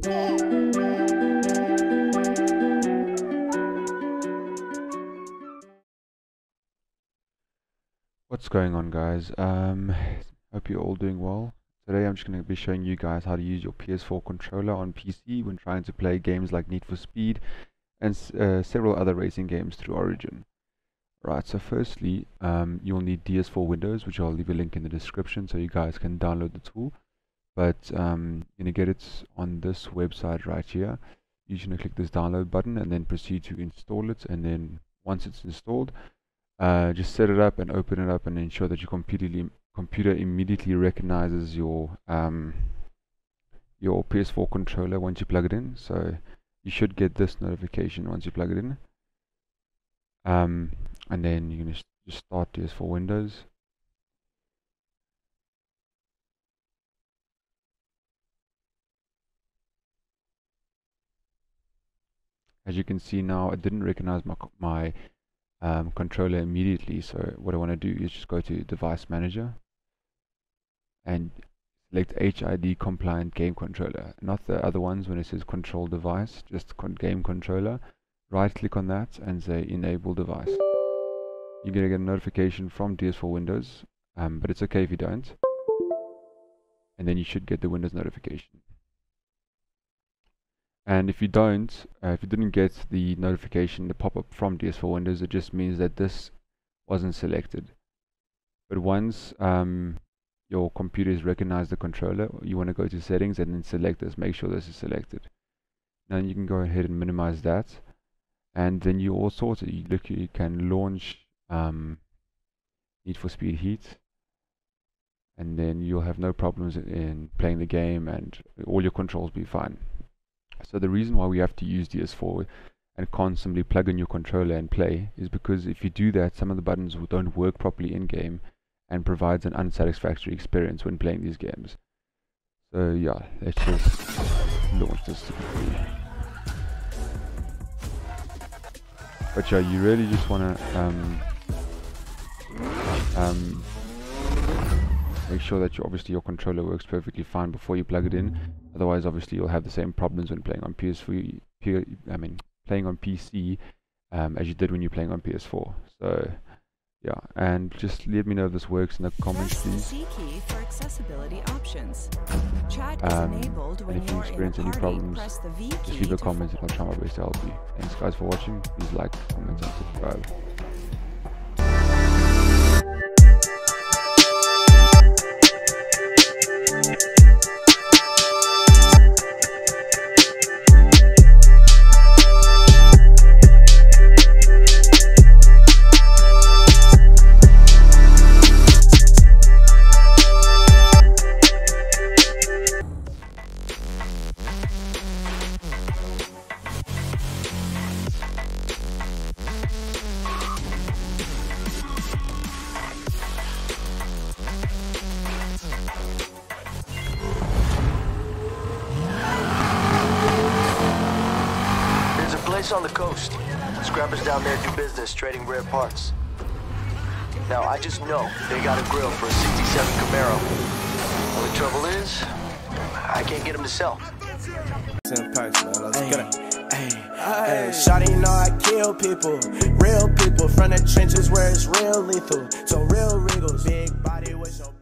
What's going on guys? Um, hope you're all doing well. Today I'm just going to be showing you guys how to use your PS4 controller on PC when trying to play games like Need for Speed and uh, several other racing games through Origin. Right, so firstly, um, you'll need DS4 Windows, which I'll leave a link in the description so you guys can download the tool. But um, you're going to get it on this website right here. You're going to click this download button and then proceed to install it. And then once it's installed, uh, just set it up and open it up and ensure that your computer, computer immediately recognizes your um, your PS4 controller once you plug it in. So you should get this notification once you plug it in. Um, and then going to just start DS4 Windows. As you can see now, it didn't recognize my, my um, controller immediately. So what I want to do is just go to device manager and select HID compliant game controller, not the other ones when it says control device, just con game controller. Right click on that and say enable device. You're going to get a notification from DS4 Windows, um, but it's okay if you don't. And then you should get the Windows notification. And if you don't, uh, if you didn't get the notification, the pop-up from DS4 Windows, it just means that this wasn't selected. But once um, your computer has recognized the controller, you want to go to settings and then select this, make sure this is selected. Now you can go ahead and minimize that. And then you all sorted. You look, you can launch um, Need for Speed Heat, and then you'll have no problems in playing the game, and all your controls will be fine. So the reason why we have to use DS4 and constantly plug in your controller and play is because if you do that, some of the buttons don't work properly in game and provides an unsatisfactory experience when playing these games. So yeah, let's just launch this But yeah, you really just want to um, um, make sure that you, obviously your controller works perfectly fine before you plug it in. Otherwise, obviously, you'll have the same problems when playing on PS4. I mean, playing on PC um, as you did when you're playing on PS4. So, yeah, and just let me know if this works in the comments, please. Um, and if you experience any problems, just leave a comment and I'll try my best to help you. Thanks, guys, for watching. Please like, comment, and subscribe. On the coast. Scrappers down there do business trading rare parts. Now, I just know they got a grill for a 67 Camaro. Only trouble is, I can't get them to sell. Ten packs, man. Let's hey. Hey, hey, Shotty know I kill people, real people from the trenches where it's real lethal. So real Regals, big body with your